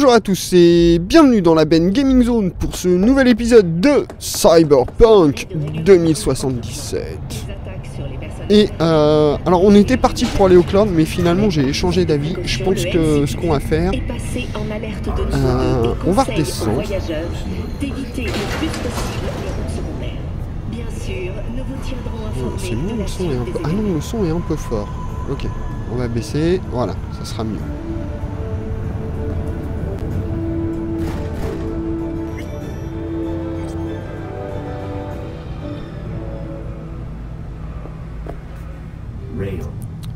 Bonjour à tous et bienvenue dans la Ben Gaming Zone pour ce nouvel épisode de Cyberpunk 2077. Et euh, alors on était parti pour aller au cloud mais finalement j'ai changé d'avis. Je pense que ce qu'on va faire, euh, on va redescendre. C'est bon, le son est un peu... Ah non, le son est un peu fort. Ok, on va baisser. Voilà, ça sera mieux.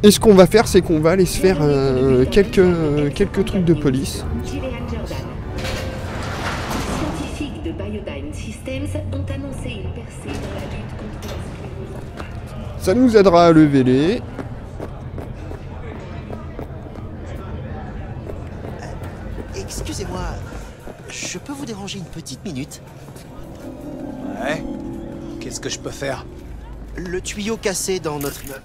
Et ce qu'on va faire, c'est qu'on va aller se faire euh, quelques, quelques trucs de police. Ça nous aidera à lever les. Excusez-moi, je peux vous déranger une petite minute? Ouais Qu'est-ce que je peux faire? Le tuyau cassé dans notre immeuble.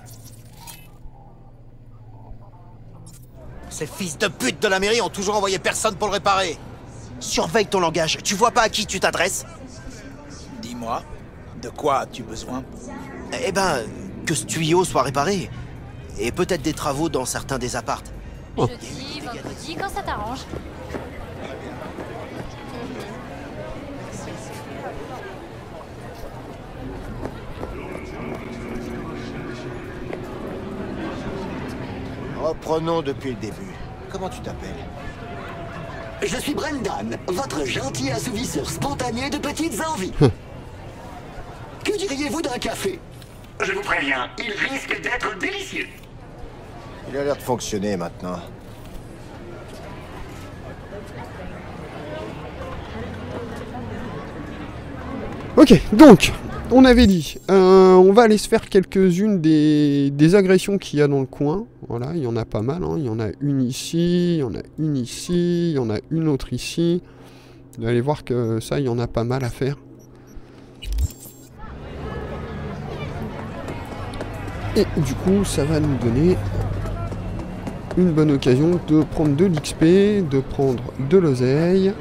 Ces fils de pute de la mairie ont toujours envoyé personne pour le réparer. Surveille ton langage, tu vois pas à qui tu t'adresses? Dis-moi, de quoi as-tu besoin? Eh ben, que ce tuyau soit réparé. Et peut-être des travaux dans certains des appartes. Jeudi, vendredi, quand ça t'arrange. Reprenons depuis le début. Comment tu t'appelles Je suis Brendan, votre gentil assouvisseur spontané de petites envies. que diriez-vous d'un café Je vous préviens, il risque d'être délicieux. Il a l'air de fonctionner maintenant. Ok, donc, on avait dit, euh, on va aller se faire quelques-unes des, agressions qu'il y a dans le coin. Voilà, il y en a pas mal. hein. Il y en a une ici, il y en a une ici, il y en a une autre ici. Vous allez voir que ça, il y en a pas mal à faire. Et du coup, ça va nous donner une bonne occasion de prendre de l'XP, de prendre de l'oseille.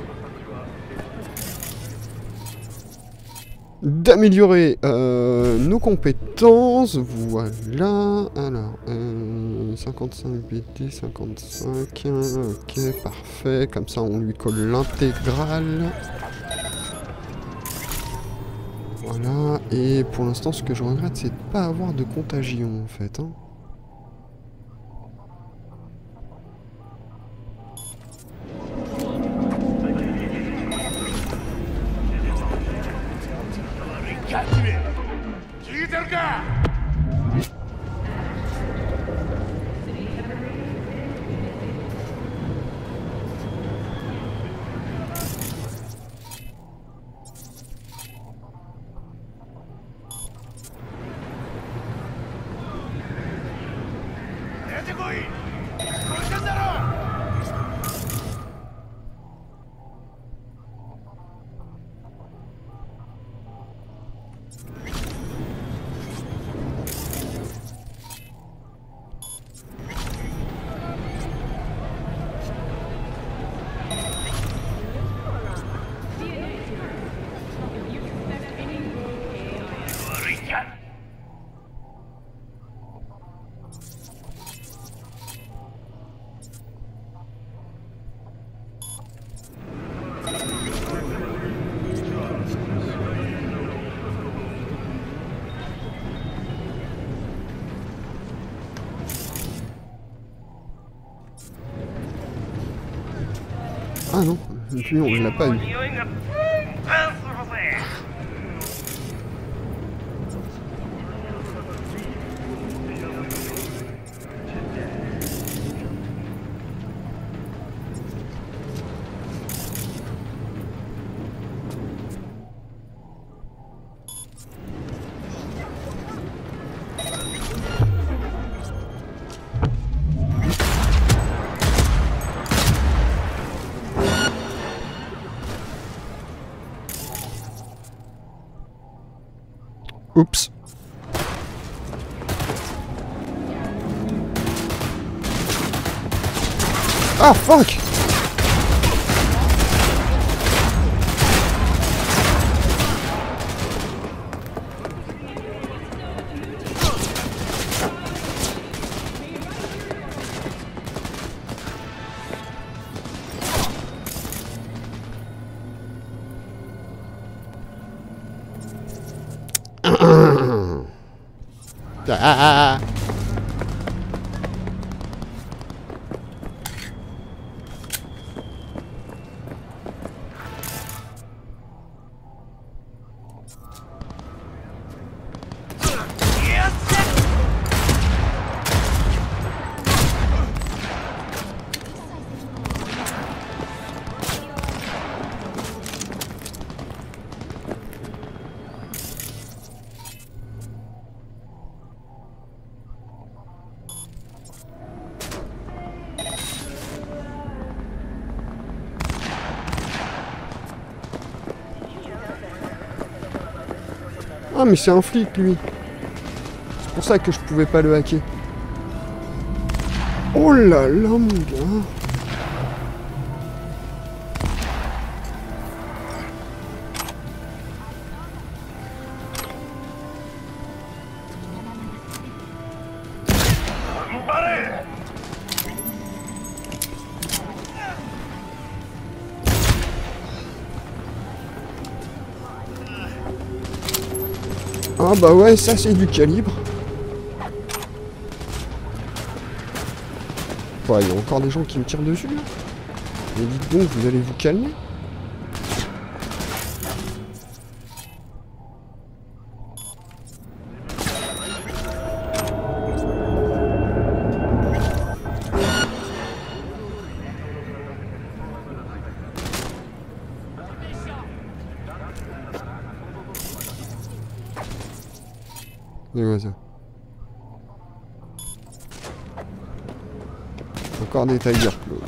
D'améliorer euh, nos compétences. Voilà. Alors, euh, 55 BT, 55. Ok, parfait. Comme ça, on lui colle l'intégrale. Voilà. Et pour l'instant, ce que je regrette, c'est de pas avoir de contagion, en fait. hein. Ah non, lui, on l'a pas eu. Oh, fuck! ah. ah, ah. Mais c'est un flic lui. C'est pour ça que je pouvais pas le hacker. Oh là là mon gars. Ah bah ouais, ça c'est du calibre. Ouais, il y a encore des gens qui me tirent dessus là. Mais dites donc, vous allez vous calmer Ça Encore des Tiger Claws.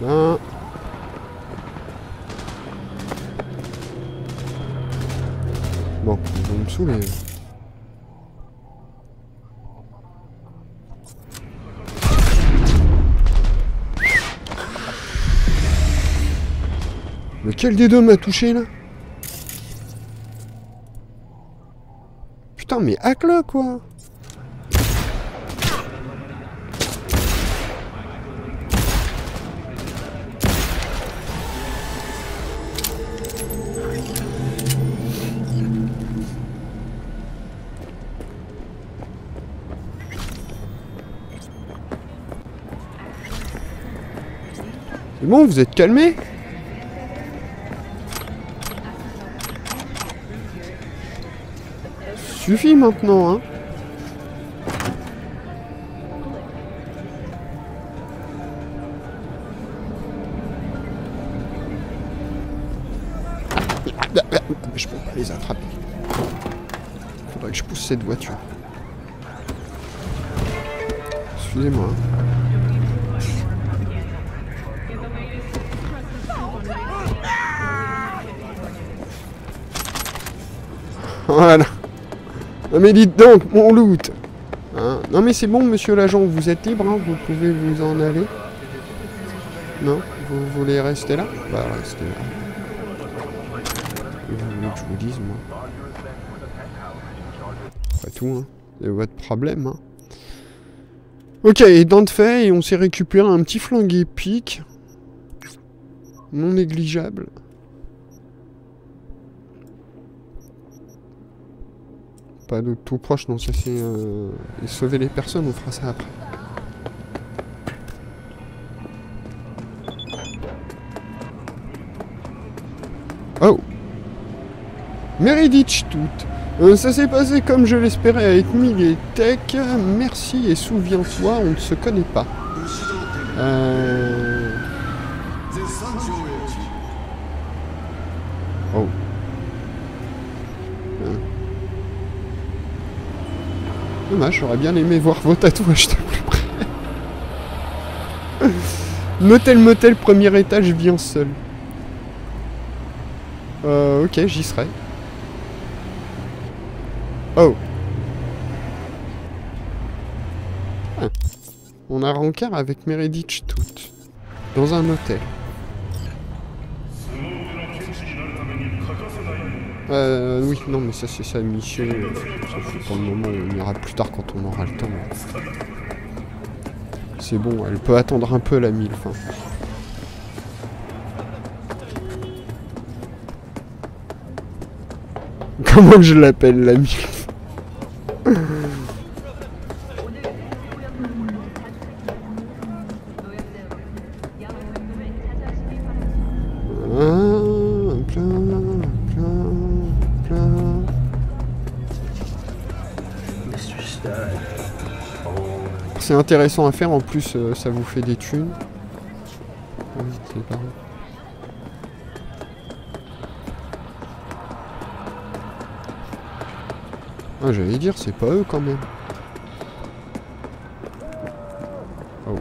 Là. Bon, ils vont me saouler. Lequel des deux m'a touché là Putain mais hack-le quoi C'est bon, vous êtes calmés Suffit maintenant, hein Je peux pas les attraper. Faudrait que je pousse cette voiture. Excusez-moi. hein. Voilà. Non mais dites donc, mon loot Hein? Non mais c'est bon, monsieur l'agent, vous êtes libre, hein, vous pouvez vous en aller. Non? Vous voulez rester là? Bah restez là. Vous voulez que je vous dise, moi? Pas tout, hein. C'est votre problème, hein. Ok, et dents de fait, on s'est récupéré un petit flingue épique. Non négligeable. Pas de tout proche, non, ça c'est... Euh... sauver les personnes, on fera ça après. Oh Meredith tout. Euh, ça s'est passé comme je l'espérais avec et Tech. Merci et souviens-toi, on ne se connaît pas. Euh... J'aurais bien aimé voir vos tatouages de plus près. motel, motel, premier étage, viens seul. Euh, ok, j'y serai. Oh. Ah. On a rencard avec Meredith toutes. Dans un hôtel. Euh, oui, non, mais ça, c'est sa mission. On s'en fout pour le moment. On ira plus tard quand on aura le temps. C'est bon, elle peut attendre un peu, la mille. Comment je l'appelle, la mille? C'est intéressant à faire, en plus euh, ça vous fait des thunes. Ah, j'allais dire, c'est pas eux quand même. Oh.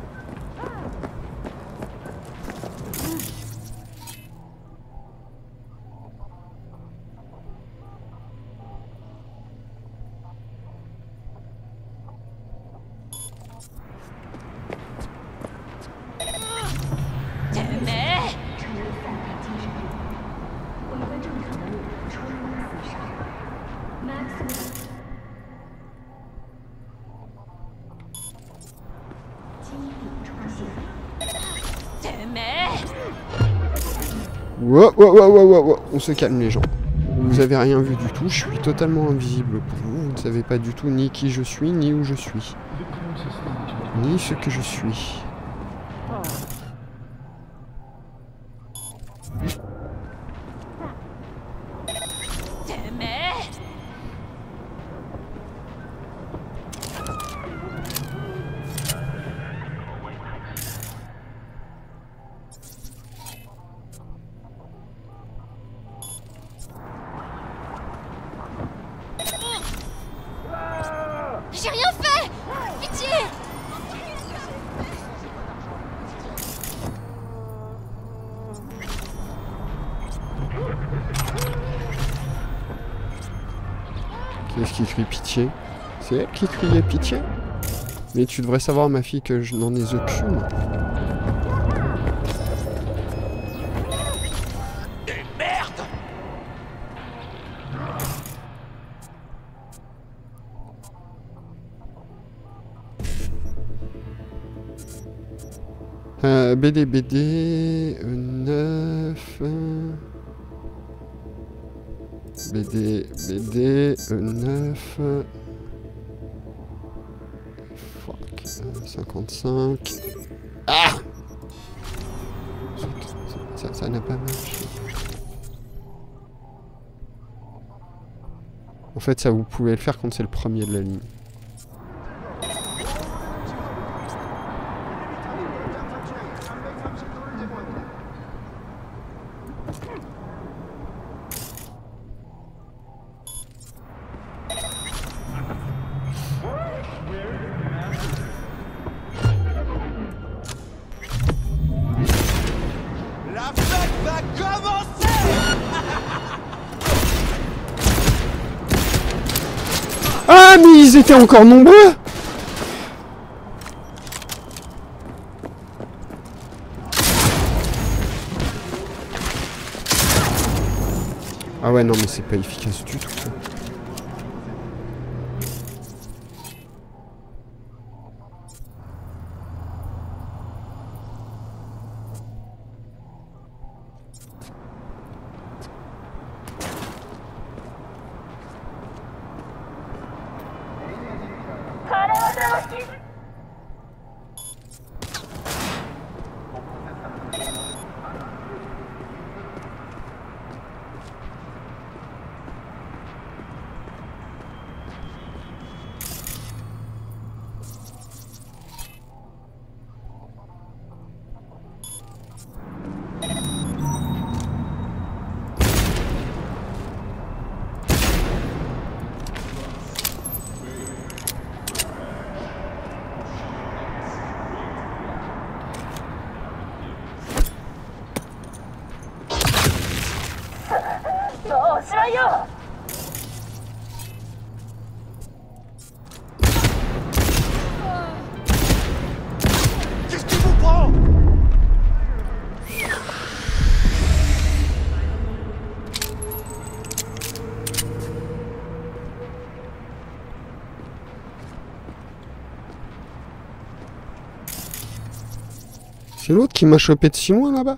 Mais Mais On se calme les gens. Vous avez rien vu du tout, je suis totalement invisible pour vous. Vous ne savez pas du tout ni qui je suis, ni où je suis. Ni ce que je suis. Mais J'ai rien fait Pitié Qui est-ce qui crie pitié. C'est elle qui criait pitié. Mais tu devrais savoir, ma fille, que je n'en ai aucune. Euh, BD, BD, euh, 9... euh, BD, BD, euh, 9... Fuck, euh, 55... Ah ça n'a pas marché. En fait, ça, vous pouvez le faire quand c'est le premier de la ligne. Encore nombreux. Ah ouais, non, mais c'est pas efficace du tout, L'autre qui m'a chopé de si loin, là-bas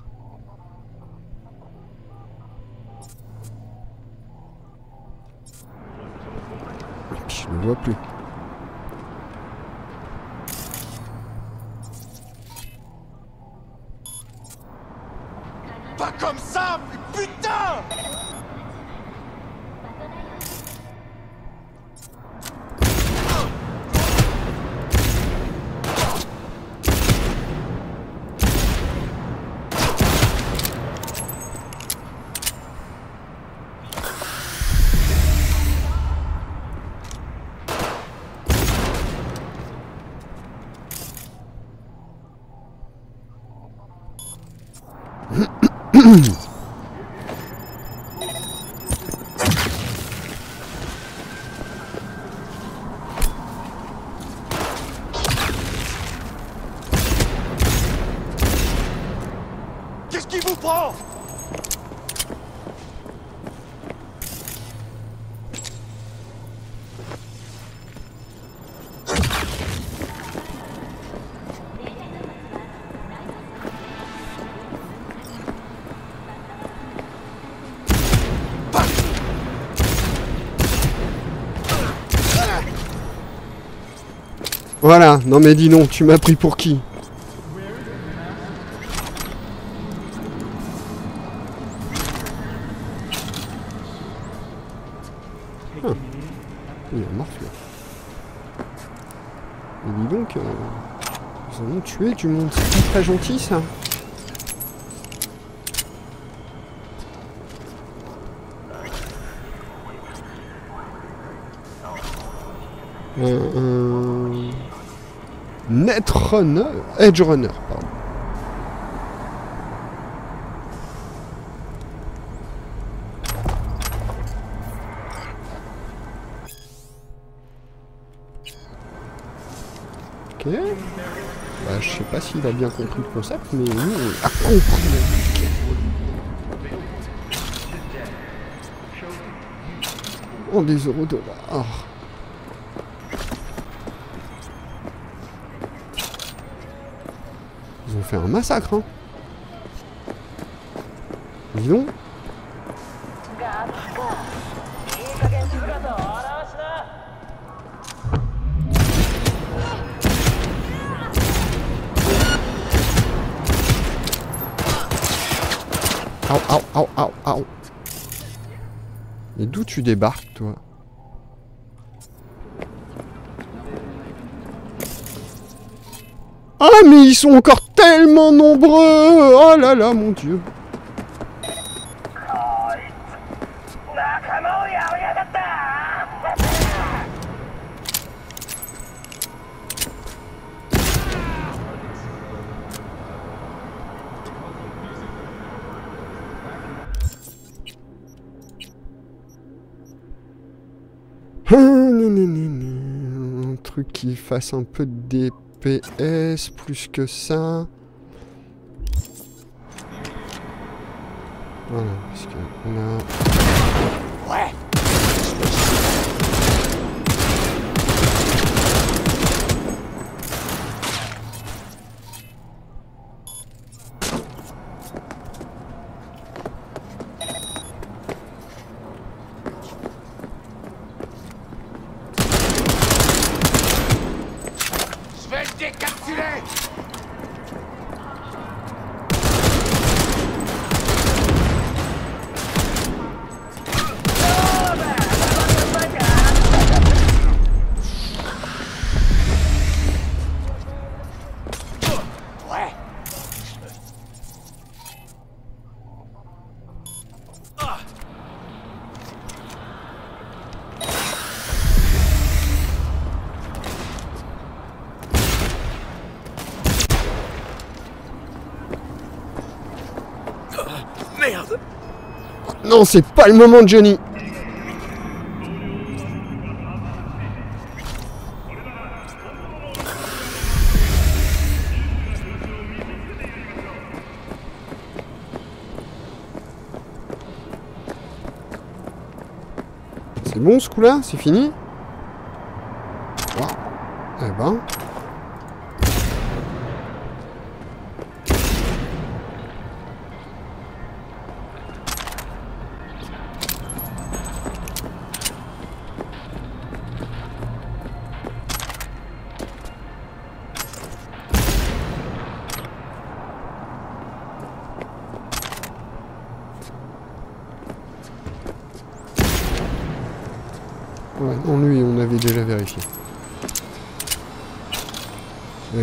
Voilà, non mais dis non, tu m'as pris pour qui? Ah, Il y a un morfleur. Et dis donc, euh, ils en ont tué du monde, c'est très gentil ça. Un, un... Netrunner Edge Runner, pardon. Ok. Bah, je sais pas s'il a bien compris le concept, mais nous, on a compris. Oh, des euros dollars. Un massacre, hein. Dis donc. Au, au, au. Et d'où tu débarques, toi? Ah, mais ils sont encore tellement nombreux. Oh là là, mon dieu. Ah, Un truc qui fasse un peu de DPS, plus que ça. Voilà, parce que on a... Non, c'est pas le moment, Johnny. C'est bon ce coup-là? C'est fini?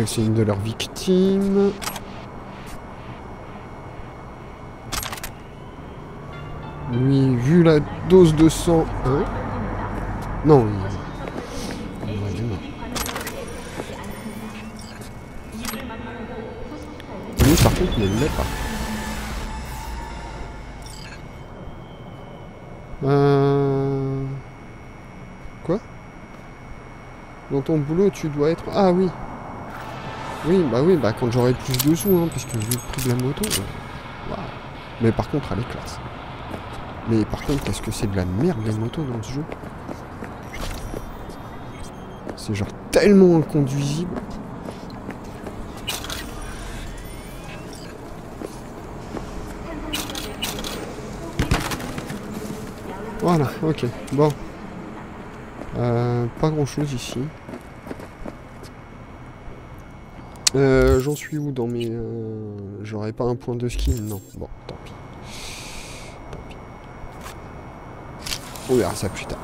C'est une de leurs victimes. Lui, vu la dose de sang... Hein non, il... par contre, il ne l'est pas. Euh... Quoi? Dans ton boulot, tu dois être... Ah oui Oui, bah oui, bah quand j'aurai plus de sous, hein, parce que vu le prix de la moto... Mais par contre, elle est classe. Mais par contre, qu'est-ce que c'est de la merde, les motos, dans ce jeu? C'est genre tellement inconduisible. Voilà, ok, bon. Euh, pas grand chose ici. Euh, J'en suis où dans mes... Euh, J'aurais pas un point de ski Non, bon, tant pis. Tant pis. On verra ça plus tard.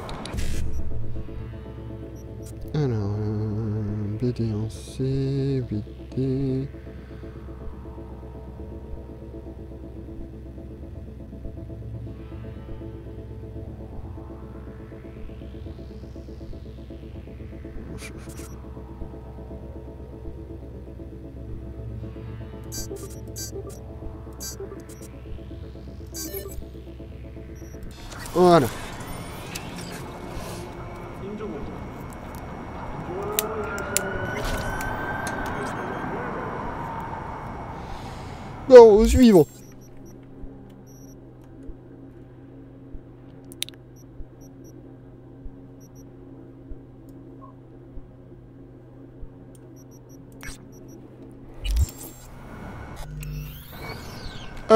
Alors, euh, BD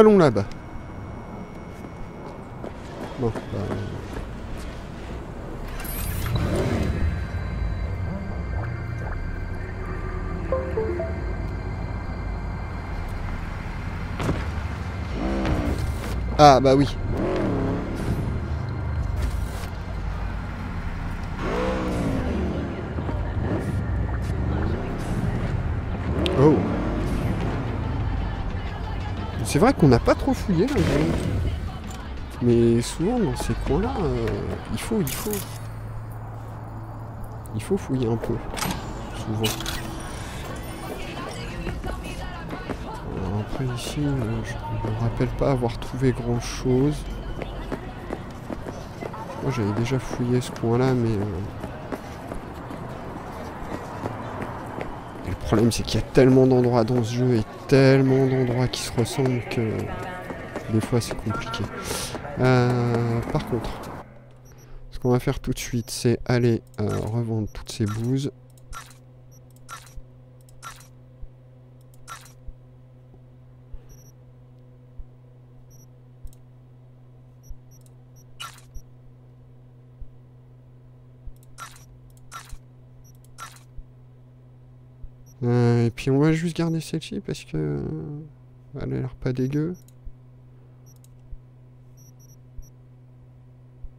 Allons là-bas. Bon, bah, Ah bah oui. C'est vrai qu'on n'a pas trop fouillé là. Mais souvent dans ces coins-là, euh, il faut, il faut. Il faut fouiller un peu. Souvent. Alors après ici, euh, je me rappelle pas avoir trouvé grand chose. Moi j'avais déjà fouillé ce coin-là, mais... euh, Le problème c'est qu'il y a tellement d'endroits dans ce jeu tellement d'endroits qui se ressemblent que des fois c'est compliqué. Euh, par contre, ce qu'on va faire tout de suite, c'est aller euh, revendre toutes ces bouses. Euh, et puis on va juste garder celle-ci parce que euh, elle a l'air pas dégueu.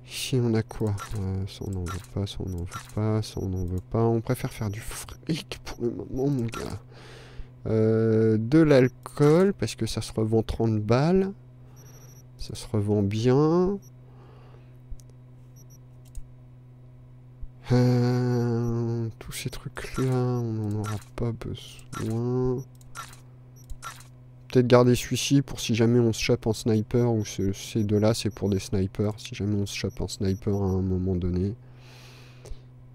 Ici on a quoi Euh, Ça on n'en veut pas, ça on n'en veut pas, ça on n'en veut pas. On préfère faire du fric pour le moment mon gars. Euh, de l'alcool parce que ça se revend 30 balles. Ça se revend bien. Euh, tous ces trucs-là, on n'en aura pas besoin. Peut-être garder celui-ci pour si jamais on se chope en sniper, ou ce- ces deux-là, c'est pour des snipers, si jamais on se chope en sniper à un moment donné.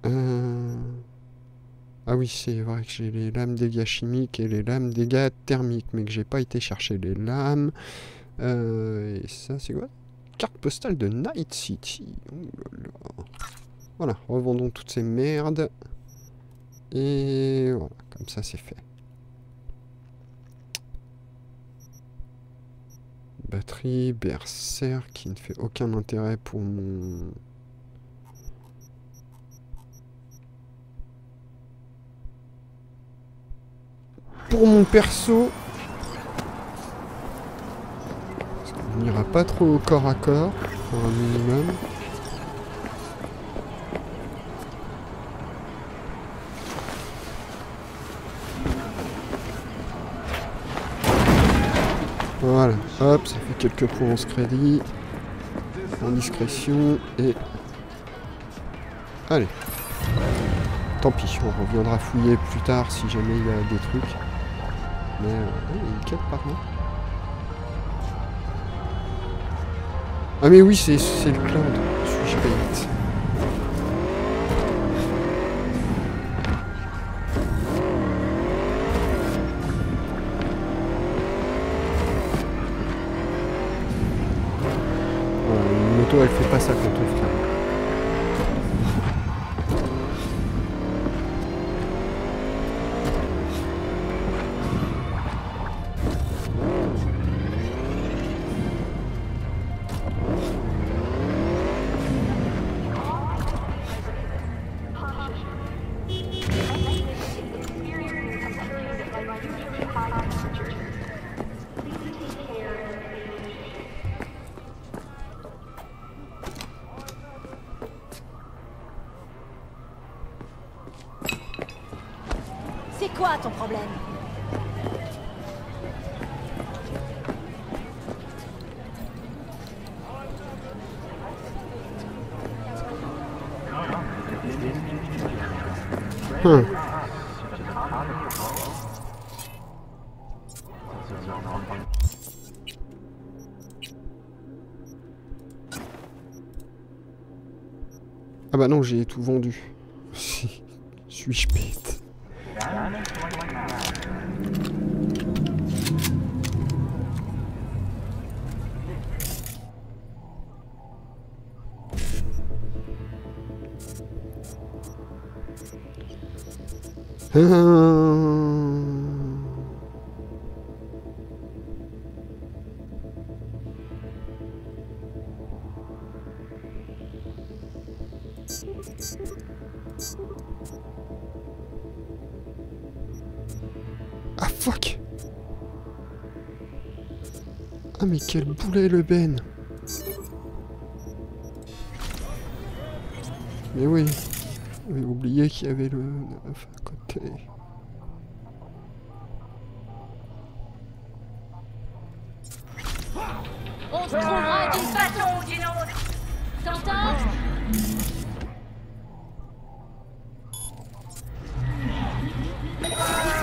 Euh, Ah oui, c'est vrai que j'ai les lames dégâts chimiques et les lames dégâts thermiques, mais que j'ai pas été chercher les lames. Euh, Et ça, c'est quoi? Carte postale de Night City. Ouh là là. Voilà, revendons toutes ces merdes. Et voilà, comme ça c'est fait. Batterie, berserk, qui ne fait aucun intérêt pour mon... Pour mon perso. Parce qu'on n'ira pas trop au corps à corps, pour un minimum. Hop, ça fait quelques provence crédits. En discrétion et... Allez. Tant pis, on reviendra fouiller plus tard si jamais il y a des trucs. Mais euh, il y a une quête par là. Ah mais oui, c'est le cloud. Suis-je bête moto, elle quoi ton problème Hum. Ah bah non, j'ai tout vendu. Suis-je Ah fuck. Ah mais quel boulet le Ben. Mais oui, j'avais oublié qu'il y avait le 9 à côté. On se trouvera d'une façon ou d'une autre T'entends Je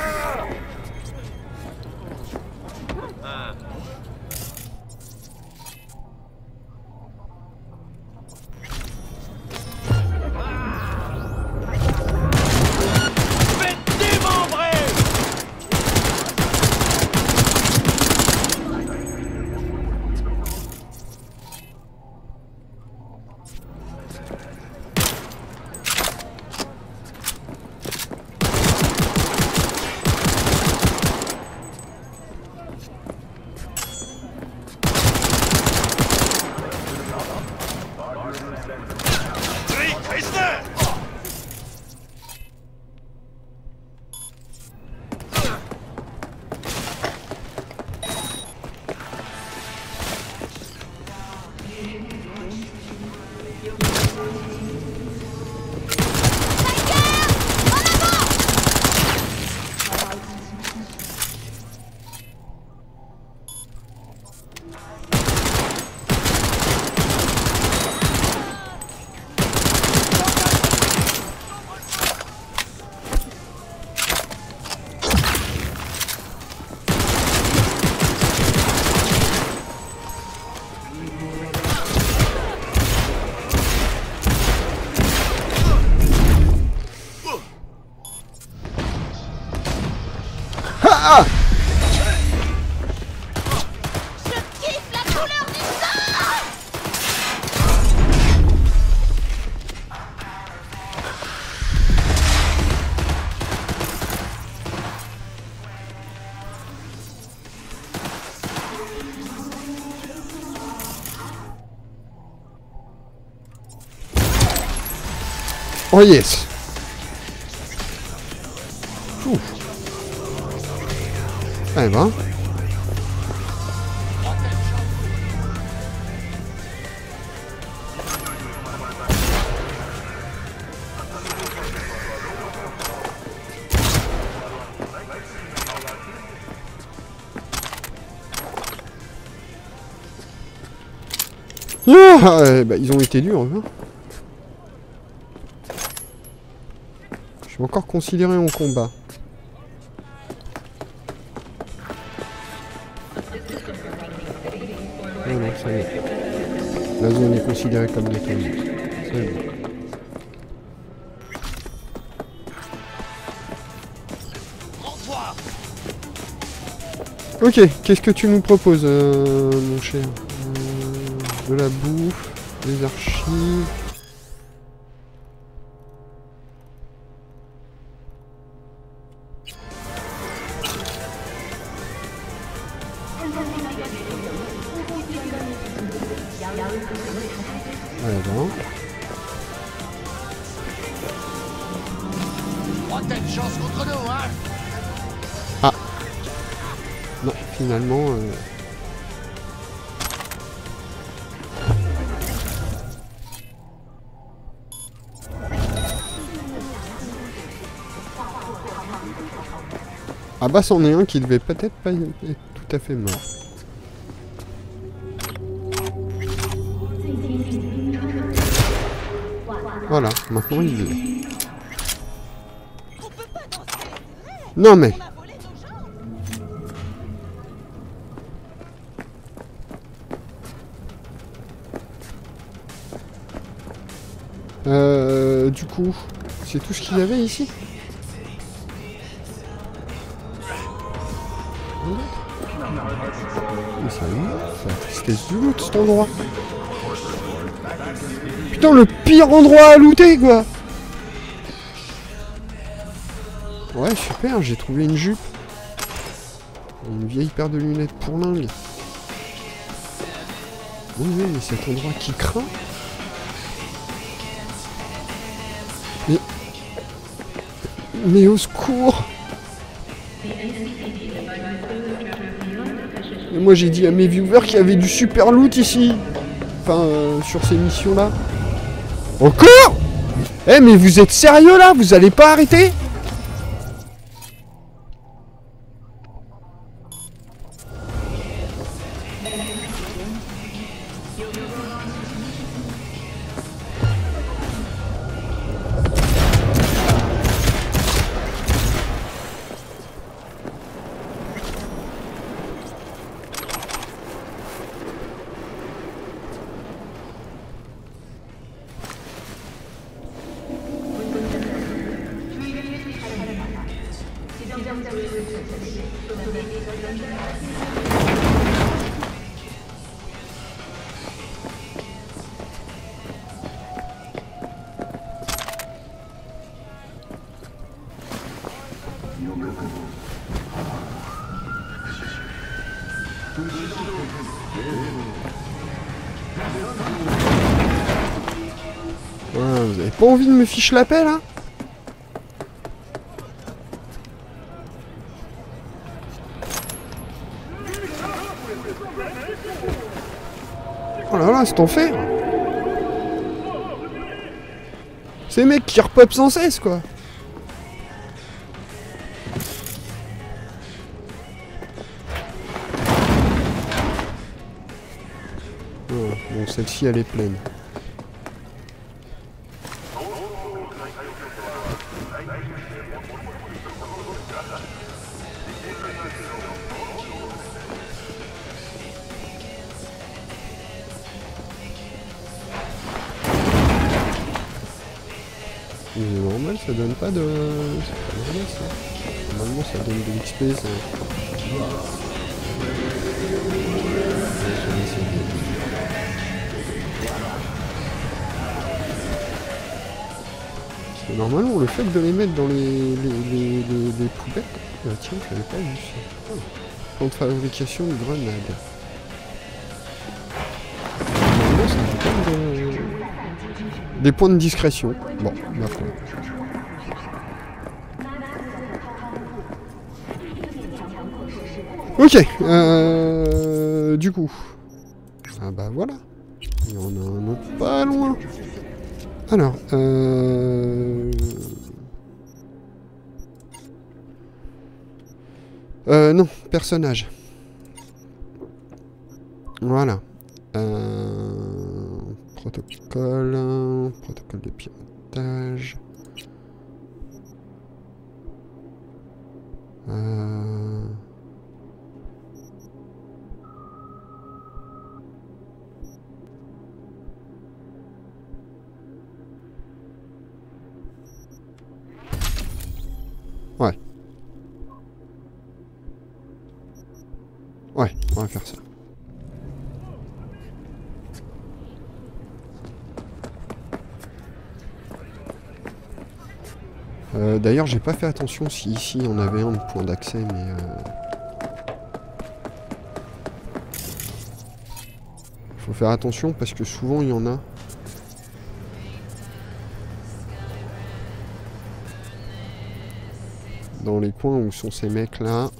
Oh yes Ouh. Eh ben. Ah, bah, ils ont été durs. hein. Je suis encore considéré en combat. Non, non, ça y est. La zone est considérée comme. C'est bon. Ok, qu'est-ce que tu nous proposes, euh, mon cher? Euh, De la bouffe, des archives. Bah c'en est un qui devait peut-être pas être tout à fait mort. Voilà, maintenant il est. Non mais... Euh, du coup, c'est tout ce qu'il y avait ici? Loot cet endroit. Putain, le pire endroit à looter quoi Ouais, super, j'ai trouvé une jupe. Une vieille paire de lunettes pour lingue. Oui, oui, mais cet endroit qui craint. Mais au secours moi j'ai dit à mes viewers qu'il y avait du super loot ici. Enfin, euh, sur ces missions-là. Encore? Eh mais vous êtes sérieux là? Vous allez pas arrêter? Vous avez pas envie de me fiche la paix là? Là, c'est enfer Ces mecs qui repop sans cesse quoi Oh, Bon, celle-ci elle est pleine. Des points de discrétion. Bon, d'accord. Ok, euh, du coup. Ah bah voilà. Il a pas loin. Alors, euh... Euh, non, personnage. Voilà. Euh... protocole, protocole de piratage. Euh, Ouais. Ouais, on va faire ça. Euh, D'ailleurs, j'ai pas fait attention si ici on avait un point d'accès, mais... euh, Faut faire attention parce que souvent il y en a. Dans les coins où sont ces mecs là.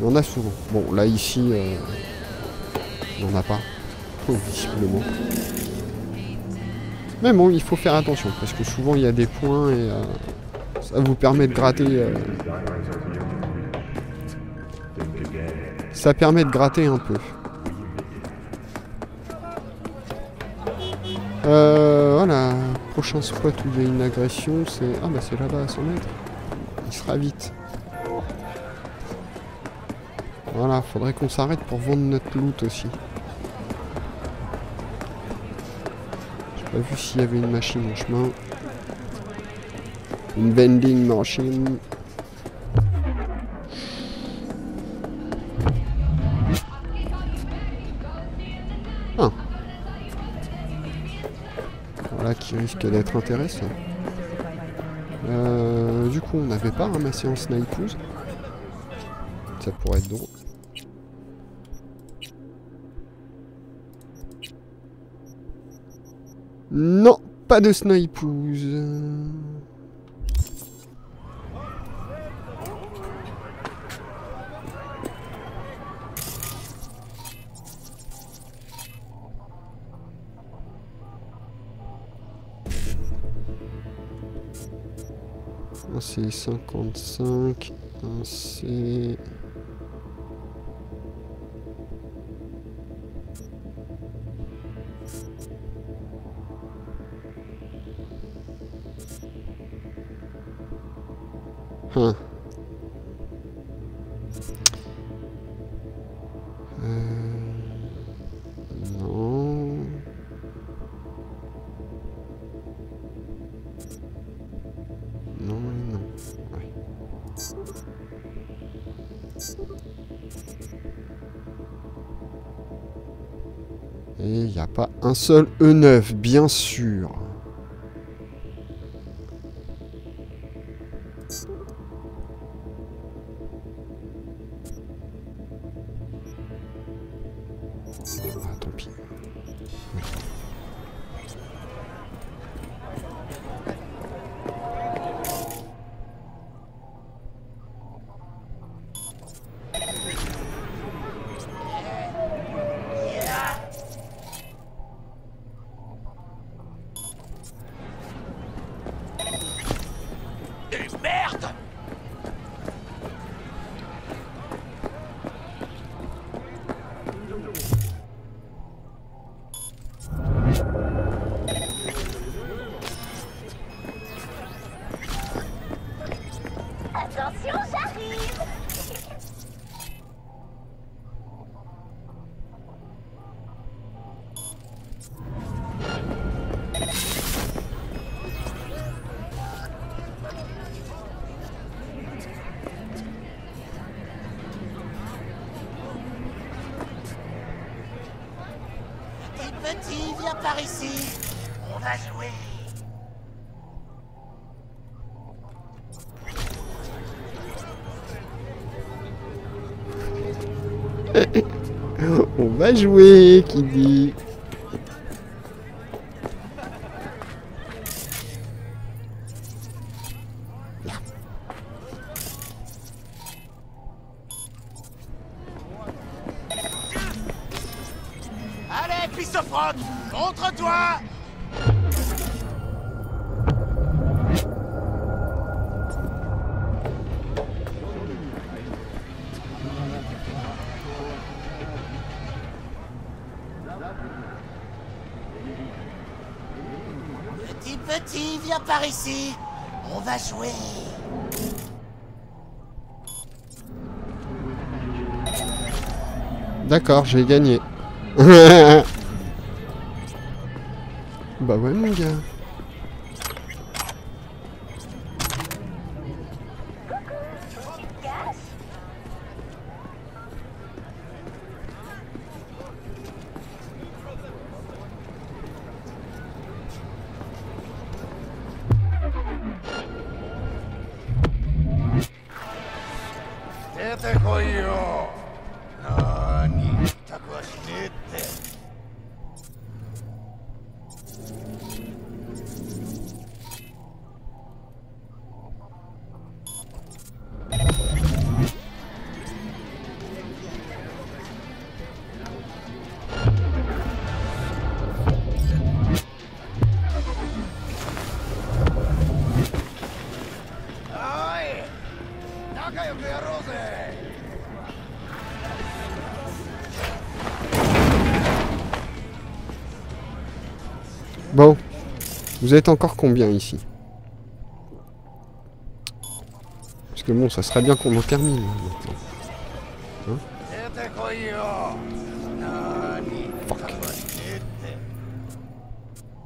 Il y en a souvent. Bon, là ici, euh, il n'y en a pas. Visiblement. Mais bon, il faut faire attention, parce que souvent il y a des points et euh, ça vous permet de gratter... euh, ça permet de gratter un peu. Euh, voilà, prochain spot où il y a une agression, c'est... Ah bah c'est là-bas à 100 mètres. Il sera vite. Voilà, faudrait qu'on s'arrête pour vendre notre loot aussi. Pas vu s'il y avait une machine en chemin? Une vending machine? Ah. Voilà qui risque d'être intéressant. Euh, du coup, on n'avait pas ramassé en snipeuse. Ça pourrait être drôle. Non, pas de snipeuse. Un c'est 55, un c'est... Et il n'y a pas un seul E9, bien sûr. Qui dit. D'accord, j'ai gagné. bah ouais mon gars. Vous êtes encore combien ici? Parce que bon, ça serait bien qu'on en termine. là, maintenant. Hein? Fuck.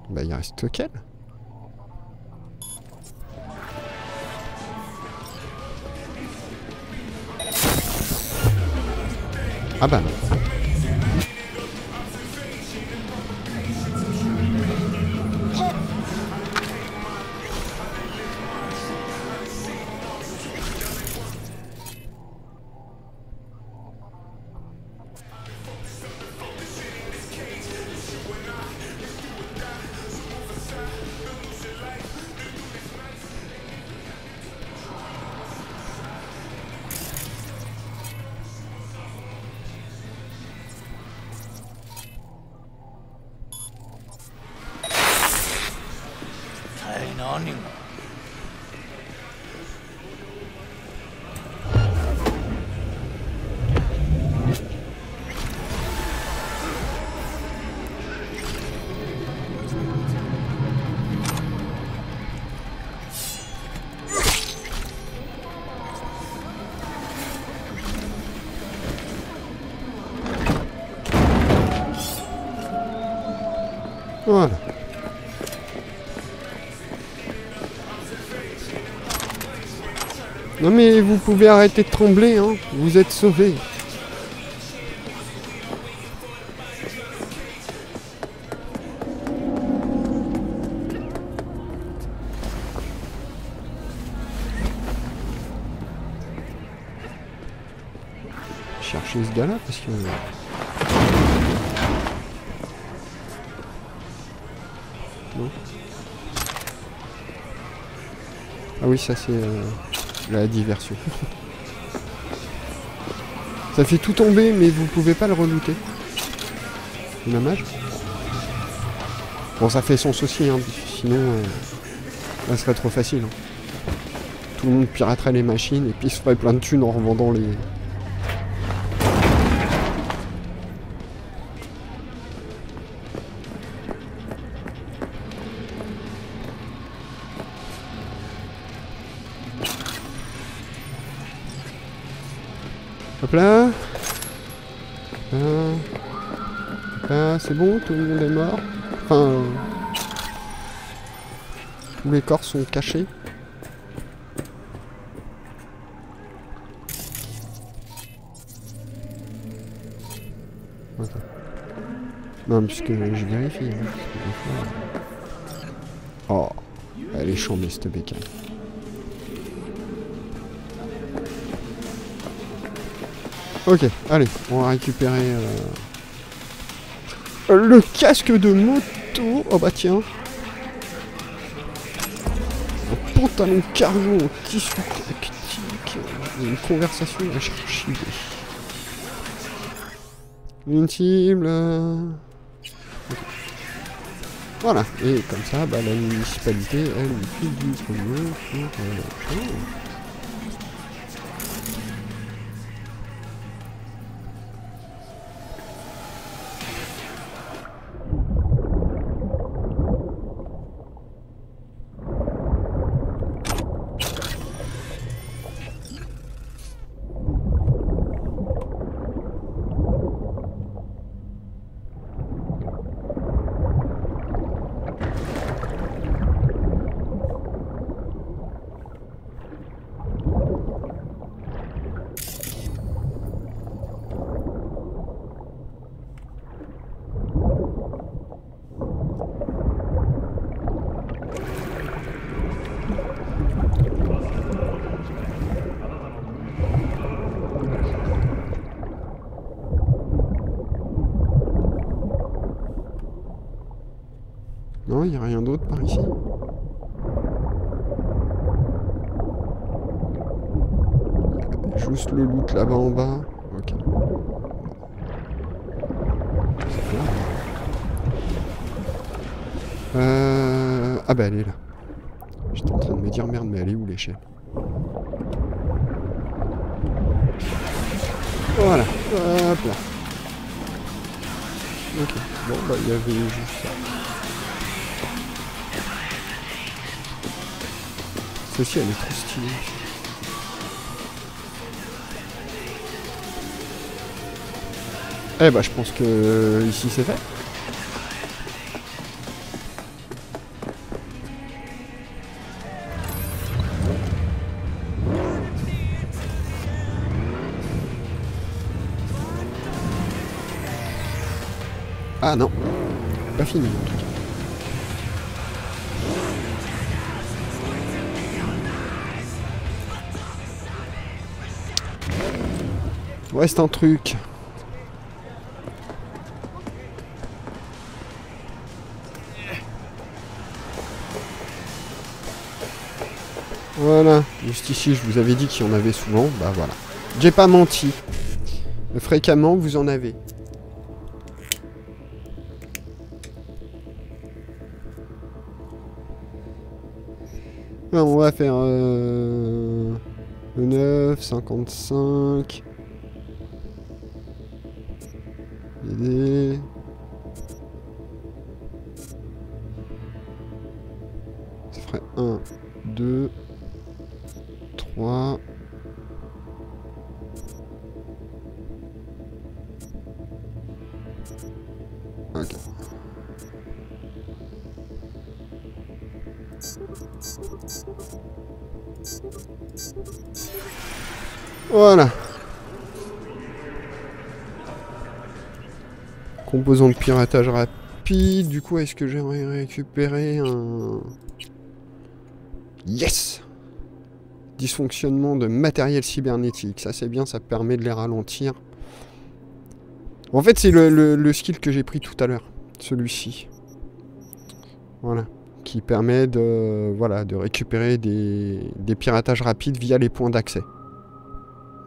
Bah il reste qu'elle. Ah bah non. Voilà. Non mais vous pouvez arrêter de trembler, hein. Vous êtes sauvés. Chercher ce gars-là parce que... Ah oui, ça c'est euh, la diversion. ça fait tout tomber, mais vous pouvez pas le relooter. C'est dommage. Bon, ça fait son souci, hein, sinon, euh, ça serait trop facile. hein. Tout le monde piraterait les machines et puis se ferait plein de thunes en revendant les... là. Là. C'est bon, tout le monde est mort. Enfin... euh, Tous les corps sont cachés. Attends. Non, puisque je vérifie. hein, fois- Oh, elle est chambée cette bécane. Ok, allez, on va récupérer euh, le casque de moto. Oh bah tiens. Un pantalon cargo en tissu tactique. Une conversation à chercher. Une cible. Voilà, et comme ça, bah, la municipalité, elle, lui file du pognon pour... Non, il n'y a rien d'autre par ici. Juste le loot là-bas en bas. Ok. Euh... Ah bah elle est là. J'étais en train de me dire merde mais elle est où l'échelle? Voilà. Hop là. Ok. Bon bah il y avait juste ça. Celle-ci elle est trop stylée. Eh bah je pense que euh, ici c'est fait. Ah non, pas fini en tout cas. Ouais, c'est un truc. Voilà, juste ici, je vous avais dit qu'il y en avait souvent, bah voilà. J'ai pas menti. Fréquemment, vous en avez. On va faire euh, le 9, 55. 1, 2, 3. Ok. Voilà. Composant de piratage rapide. Du coup, est-ce que j'aimerais récupérer un... Yes Dysfonctionnement de matériel cybernétique. Ça, c'est bien, ça permet de les ralentir. En fait, c'est le, le- skill que j'ai pris tout à l'heure. Celui-ci. Voilà. Qui permet de, voilà, de récupérer des, des piratages rapides via les points d'accès.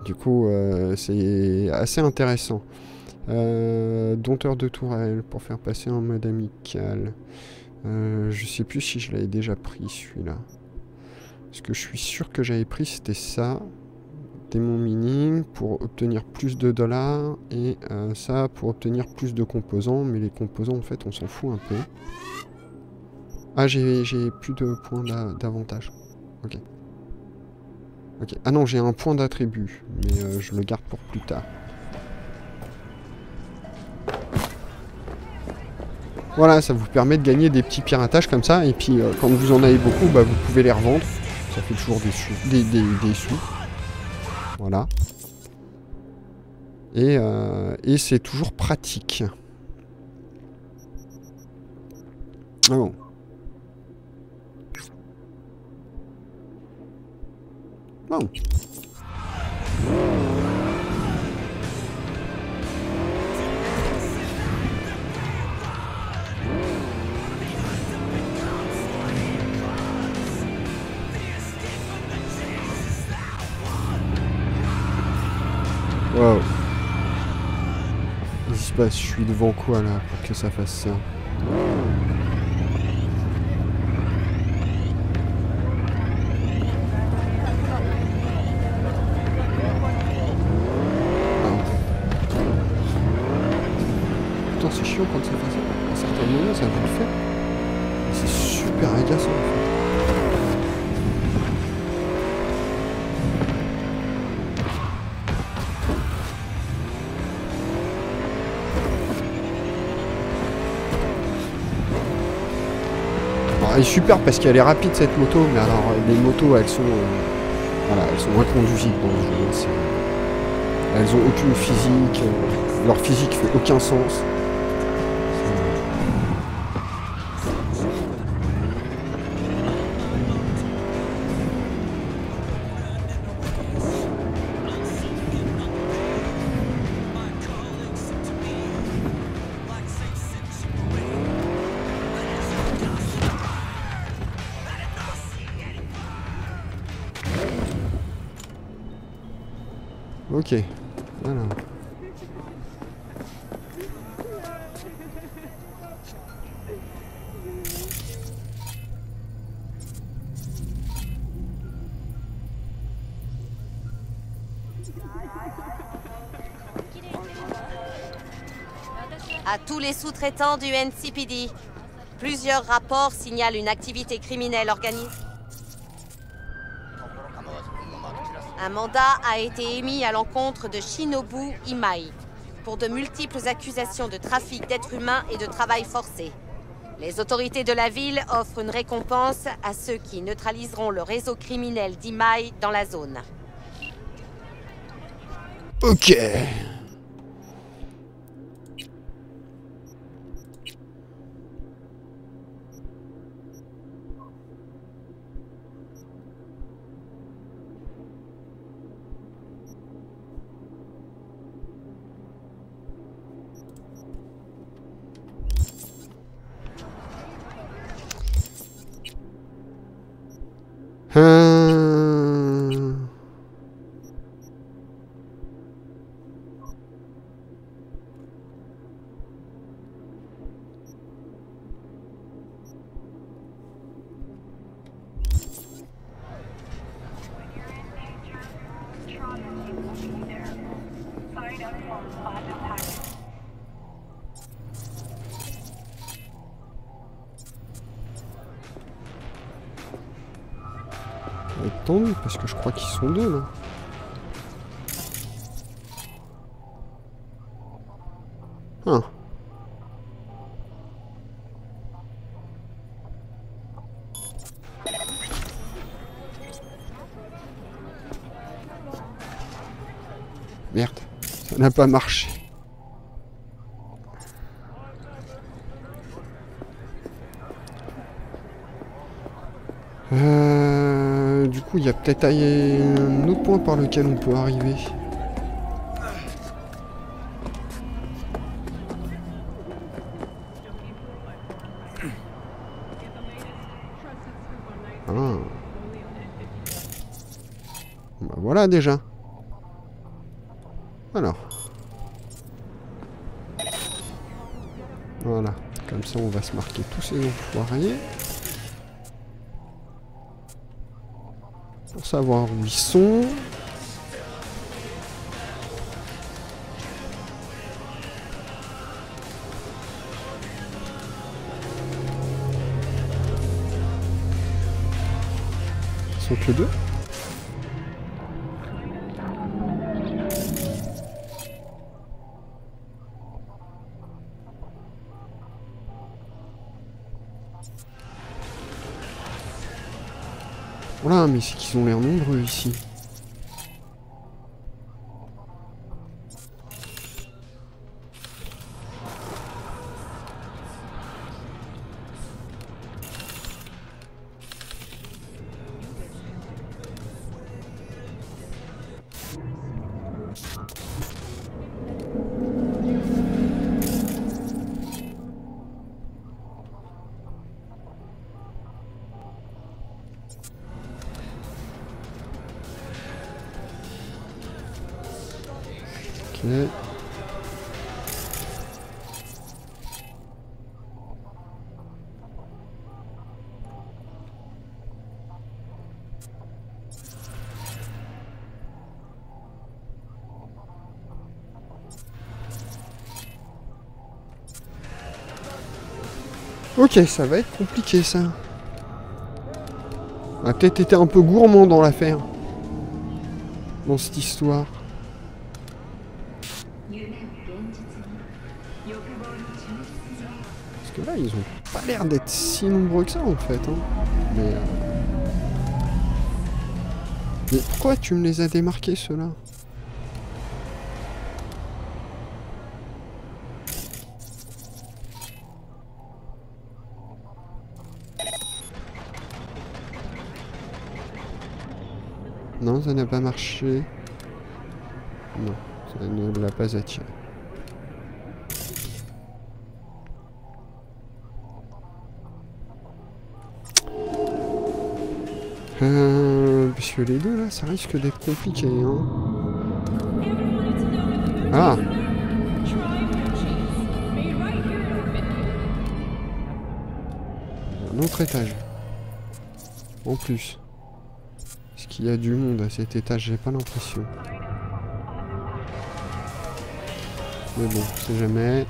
Du coup, euh, c'est assez intéressant. Euh, dompteur de tourelle pour faire passer en mode amical. Euh, je sais plus si je l'avais déjà pris celui-là. Ce que je suis sûr que j'avais pris, c'était ça. Démon mining pour obtenir plus de dollars et euh, ça pour obtenir plus de composants. Mais les composants, en fait, on s'en fout un peu. Ah, j'ai plus de points d'a- d'avantage. Ok. Ok. Ah non, j'ai un point d'attribut, mais euh, je le garde pour plus tard. Voilà, ça vous permet de gagner des petits piratages comme ça, et puis euh, quand vous en avez beaucoup, bah, vous pouvez les revendre. Ça fait toujours des sous. Des, des, sous. Voilà. Et, euh, et c'est toujours pratique. Ah bon. Bon. Qu'est-ce qui se passe Je suis devant quoi là pour que ça fasse ça Putain, c'est chiant quand ça fait ça. À certains moments, ça va le faire. Mais C'est super agaçant en fait. Elle est super parce qu'elle est rapide cette moto, mais alors euh, les motos elles sont, euh, voilà, elles sont inconduisibles dans ce jeu. Elles ont aucune physique, euh, leur physique fait aucun sens. Sous-traitants du NCPD, plusieurs rapports signalent une activité criminelle organisée. Un mandat a été émis à l'encontre de Shinobu Imai pour de multiples accusations de trafic d'êtres humains et de travail forcé. Les autorités de la ville offrent une récompense à ceux qui neutraliseront le réseau criminel d'Imai dans la zone. Ok. Hum. Attendez, parce que je crois qu'ils sont deux là. Ah. Merde, ça pas marché. Euh, du coup, il y a peut-être un autre point par lequel on peut arriver. Ah. Bah voilà déjà. Alors. Voilà. Comme ça, on va se marquer tous ces enfoirés. Pour savoir où ils sont. Ils sont que deux Voilà, mais c'est qu'ils ont l'air nombreux ici. Ok, ça va être compliqué ça. On a peut-être été un peu gourmand dans l'affaire. Dans cette histoire. Parce que là, ils ont pas l'air d'être si nombreux que ça en fait. hein. Mais, euh, Mais pourquoi tu me les as démarqués ceux-là Non, ça n'a pas marché. Non, ça ne l'a pas attiré. Euh, parce que les deux là, ça risque d'être compliqué. Hein. Ah Un autre étage. En plus. Qu'il y a du monde à cet étage J'ai pas l'impression. Mais bon, on sait jamais.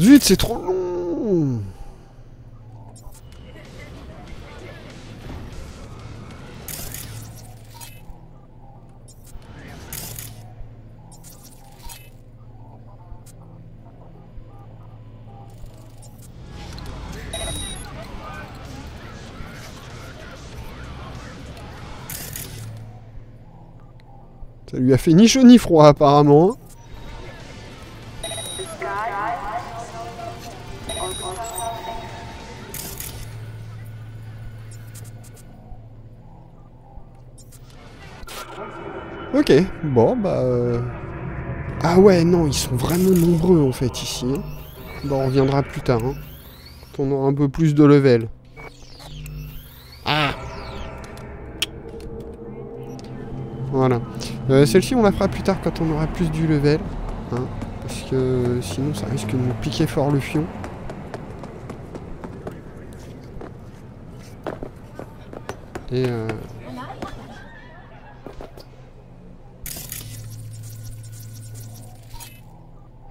Zut, c'est trop long Ça lui a fait ni chaud ni froid apparemment. Bon bah... euh, Ah ouais, non, ils sont vraiment nombreux en fait ici. hein. Bon, on reviendra plus tard, hein, quand on aura un peu plus de level. Ah Voilà. Euh, Celle-ci, on la fera plus tard quand on aura plus du level. hein, parce que sinon, ça risque de nous piquer fort le fion. Et... Euh...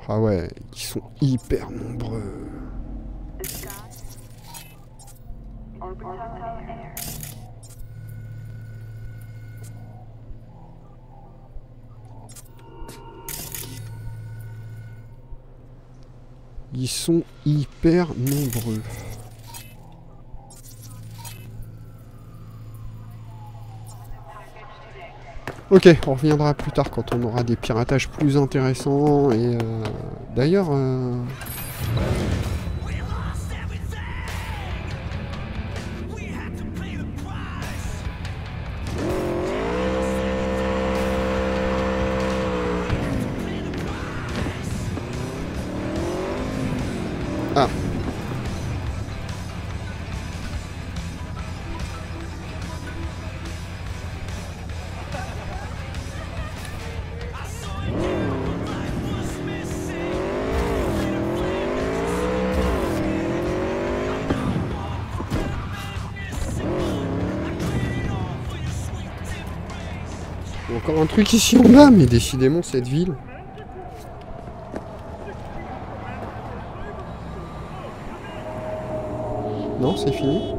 Ah ouais, ils sont hyper nombreux. Ils sont hyper nombreux. Ok, on reviendra plus tard quand on aura des piratages plus intéressants et euh, d'ailleurs euh, Un truc ici en bas, mais décidément cette ville. Non, c'est fini?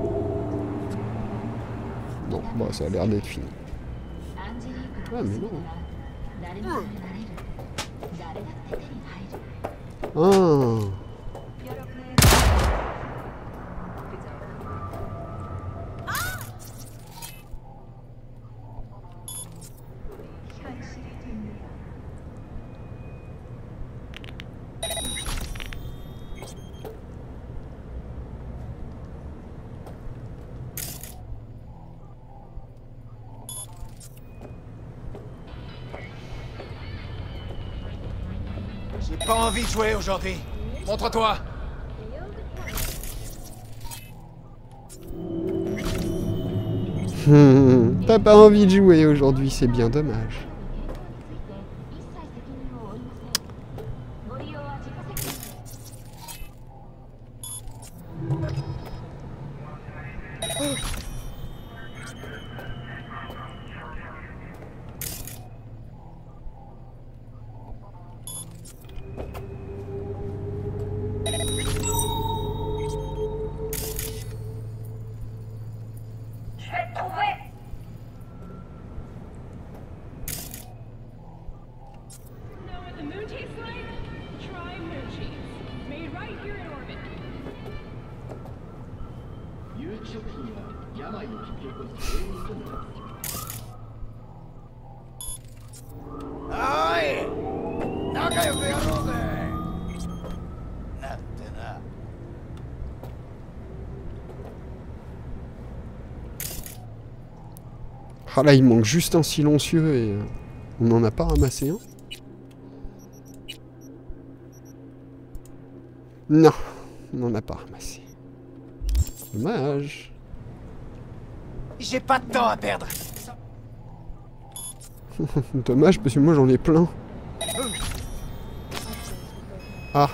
Non, bah ça a l'air d'être fini. Ah mais non. Ah. J'ai pas envie de jouer aujourd'hui. Montre-toi. Hmm, T'as pas envie de jouer aujourd'hui, c'est bien dommage. Là, il manque juste un silencieux et euh, on n'en a pas ramassé un. Non, on n'en a pas ramassé. Dommage. J'ai pas de temps à perdre Dommage parce que moi j'en ai plein. Ah.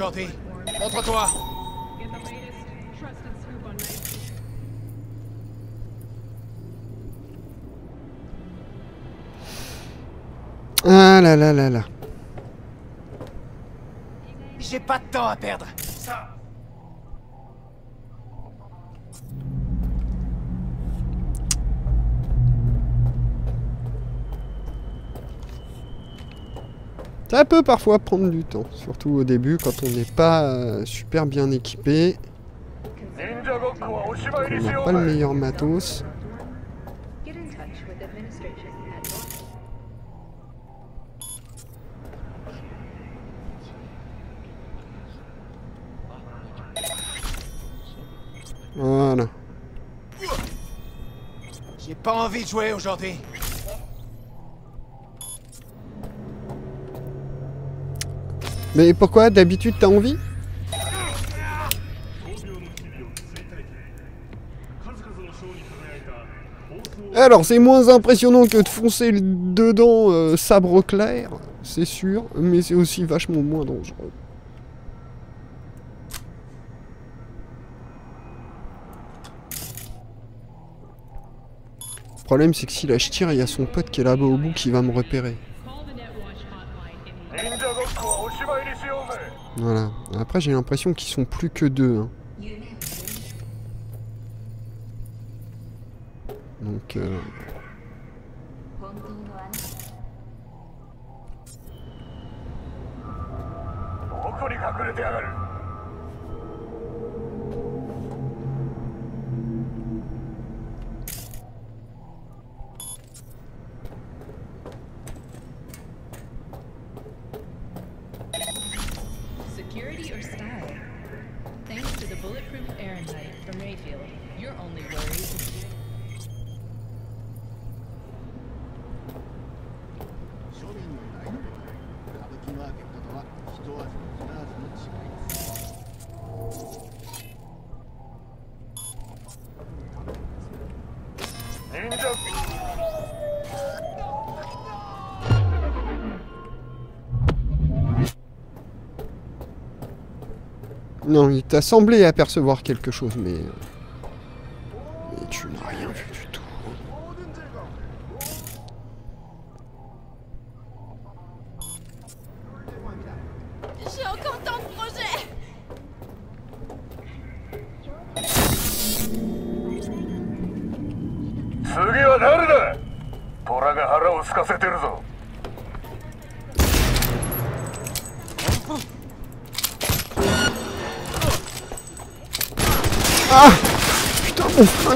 Night City. Ah là là là là. J'ai pas de temps à perdre Ça peut parfois prendre du temps, surtout au début quand on n'est pas euh, super bien équipé. Pas le meilleur matos. Voilà. J'ai pas envie de jouer aujourd'hui Mais pourquoi d'habitude t'as envie Alors c'est moins impressionnant que de foncer dedans euh, sabre clair, c'est sûr, mais c'est aussi vachement moins dangereux. Le problème c'est que si là je tire, il y a son pote qui est là-bas au bout qui va me repérer. Voilà. Après, j'ai l'impression qu'ils sont plus que deux. hein. Donc, euh, Non, il t'a semblé apercevoir quelque chose, mais...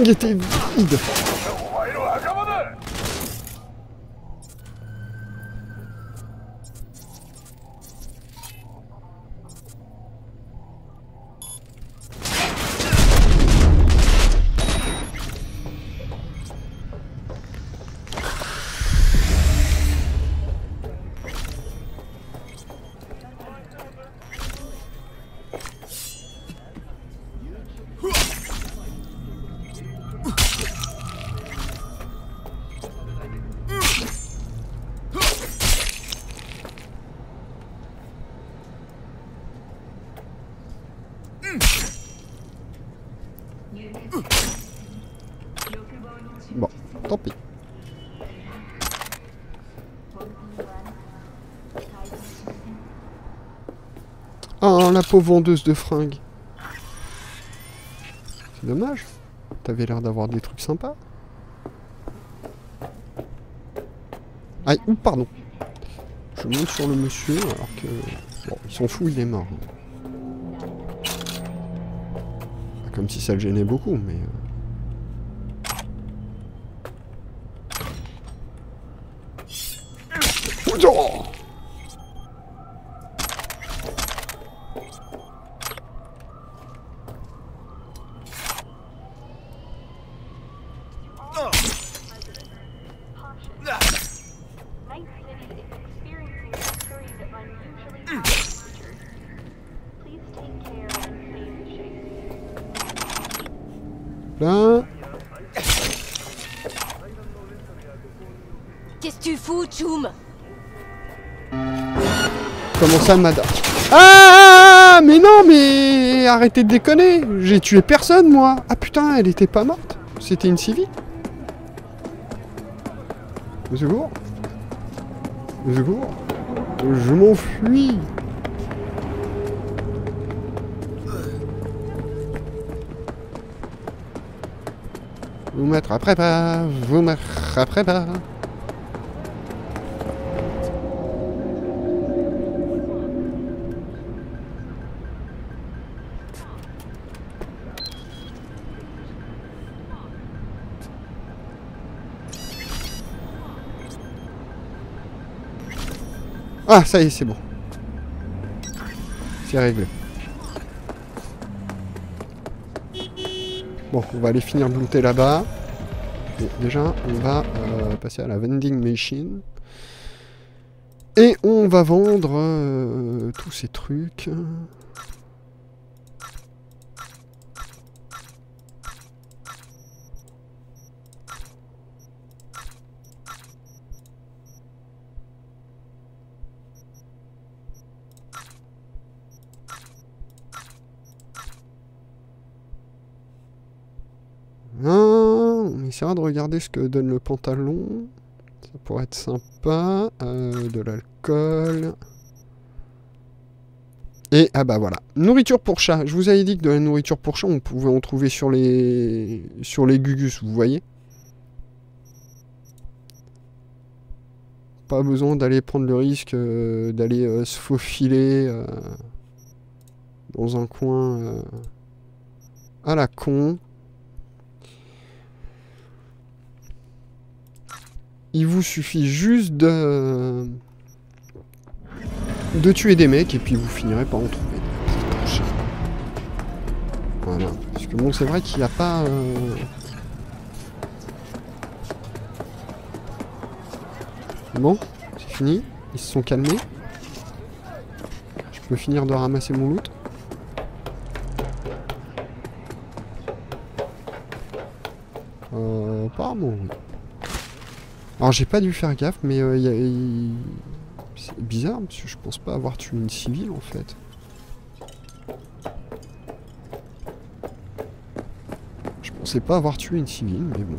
Flingue était vide pis. Oh, la pauvre vendeuse de fringues. C'est dommage. T'avais l'air d'avoir des trucs sympas. Aïe, ou pardon. Je monte sur le monsieur alors que... Bon, il s'en fout, il est mort. Comme si ça le gênait beaucoup, mais... Ah Mais non, mais arrêtez de déconner. J'ai tué personne, moi. Ah putain, elle était pas morte. C'était une civile. Secours secours Je m'enfuis. Vous m'attraperez pas. Vous m'attraperez pas Ah, ça y est, c'est bon. C'est réglé. Bon, on va aller finir de looter là-bas. Déjà, on va euh, passer à la vending machine. Et on va vendre euh, tous ces trucs. Ah, on essaiera de regarder ce que donne le pantalon. Ça pourrait être sympa. Euh, de l'alcool. Et, ah bah voilà. Nourriture pour chat. Je vous avais dit que de la nourriture pour chat, on pouvait en trouver sur les, sur les gugus, vous voyez. Pas besoin d'aller prendre le risque euh, d'aller euh, se faufiler dans un coin à la con. Il vous suffit juste de... de tuer des mecs et puis vous finirez par en trouver. Voilà. Parce que bon, c'est vrai qu'il n'y a pas... euh, Bon, c'est fini. Ils se sont calmés. Je peux finir de ramasser mon loot. Euh, apparemment. Alors j'ai pas dû faire gaffe, mais euh, y a- c'est bizarre parce que je pense pas avoir tué une civile en fait. Je pensais pas avoir tué une civile, mais bon.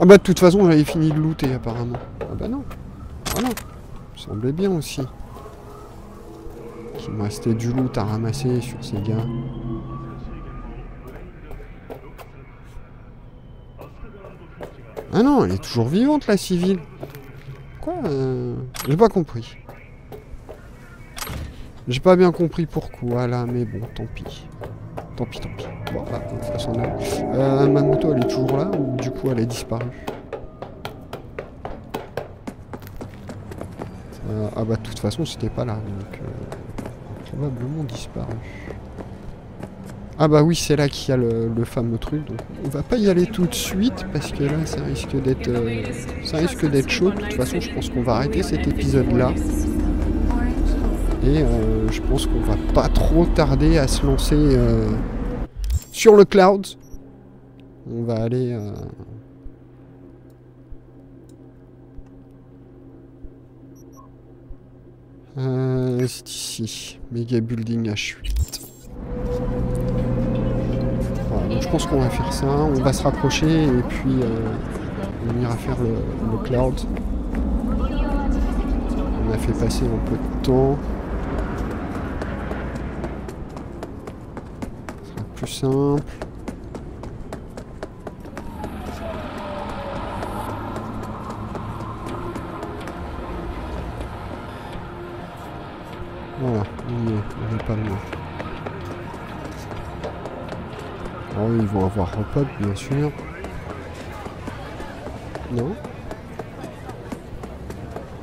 Ah bah de toute façon j'avais fini de looter apparemment. Ah bah non. Voilà. Ça semblait bien aussi. Qu'il me restait du loot à ramasser sur ces gars. Ah non, elle est toujours vivante la civile. Quoi euh, J'ai pas compris. J'ai pas bien compris pourquoi là, mais bon, tant pis. Tant pis, tant pis. Bon, bah, de toute façon, là- Euh, ma moto elle est toujours là ou du coup elle a disparu Euh, Ah bah de toute façon c'était pas là donc euh, probablement disparu. Ah bah oui c'est là qu'il y a le, fameux truc donc on va pas y aller tout de suite parce que là ça risque d'être euh, ça risque d'être chaud. De toute façon je pense qu'on va arrêter cet épisode là. Et euh, je pense qu'on va pas trop tarder à se lancer euh, sur le cloud. On va aller. c'est ici. Méga Building H8. Pense qu'on va faire ça. On va se rapprocher et puis euh, on ira faire le, le cloud. On a fait passer un peu de temps. Ce sera plus simple. Avoir repop, bien sûr. Non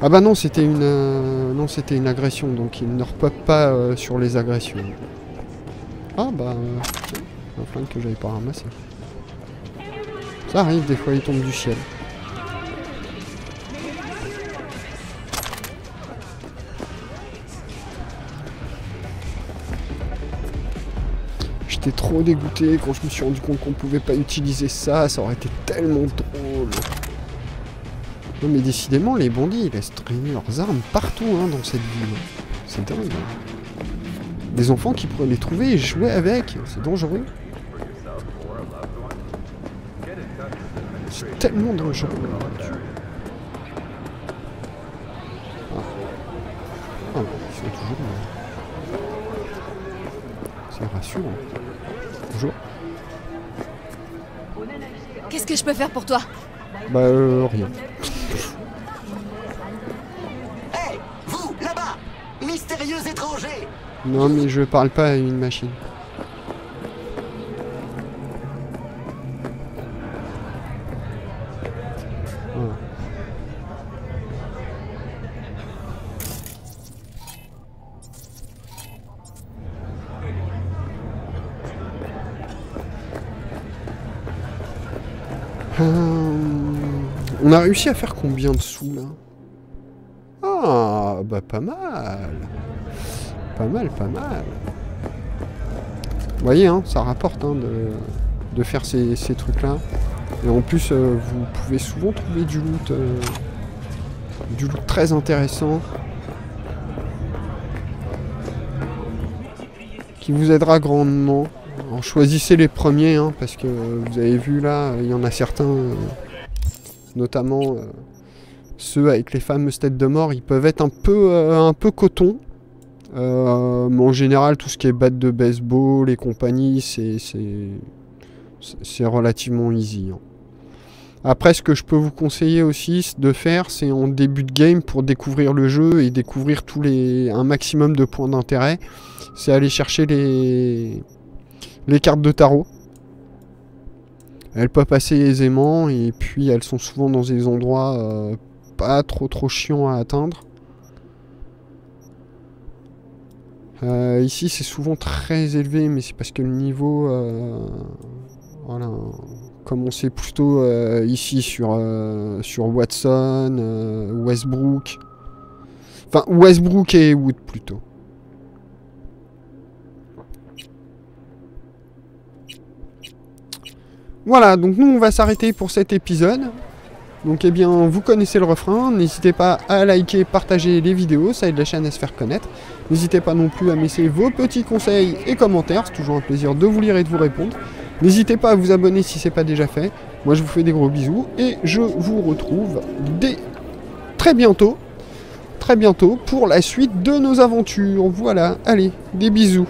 Ah bah non, c'était une euh, non, c'était une agression, donc ils ne repop pas euh, sur les agressions. Ah bah euh, un flingue que j'avais pas ramassé. Ça arrive, des fois il tombe du ciel. J'étais trop dégoûté quand je me suis rendu compte qu'on pouvait pas utiliser ça, ça aurait été tellement drôle. Non mais décidément les bandits ils laissent traîner leurs armes partout hein, dans cette ville. C'est dingue. hein. Des enfants qui pourraient les trouver et jouer avec, c'est dangereux. C'est tellement dangereux. Peux faire pour toi Bah euh, rien. Hé, vous, là-bas Mystérieux étranger Non mais je parle pas à une machine. Euh, on a réussi à faire combien de sous là? Ah, bah pas mal. Pas mal, pas mal. Vous voyez, hein, ça rapporte hein, de, faire ces, ces trucs-là. Et en plus, euh, vous pouvez souvent trouver du loot, euh, du loot très intéressant. Qui vous aidera grandement. Choisissez les premiers, hein, parce que vous avez vu là, il y en a certains, euh, notamment euh, ceux avec les fameuses têtes de mort, ils peuvent être un peu, euh, un peu coton. Euh, mais en général, tout ce qui est batte de baseball et compagnie, c'est relativement easy. hein. Après, ce que je peux vous conseiller aussi de faire, c'est en début de game pour découvrir le jeu et découvrir tous les un maximum de points d'intérêt, c'est aller chercher les les cartes de tarot. Elles peuvent assez aisément et puis elles sont souvent dans des endroits euh, pas trop trop chiants à atteindre. Euh, ici c'est souvent très élevé mais c'est parce que le niveau euh, voilà comme on sait plutôt ici sur, sur Watson, Westbrook. Enfin Westbrook et Wood plutôt. Voilà, donc nous on va s'arrêter pour cet épisode. Donc eh bien, vous connaissez le refrain, n'hésitez pas à liker, partager les vidéos, ça aide la chaîne à se faire connaître. N'hésitez pas non plus à me laisser vos petits conseils et commentaires, c'est toujours un plaisir de vous lire et de vous répondre. N'hésitez pas à vous abonner si c'est pas déjà fait. Moi je vous fais des gros bisous et je vous retrouve dès très bientôt, très bientôt pour la suite de nos aventures. Voilà, allez, des bisous.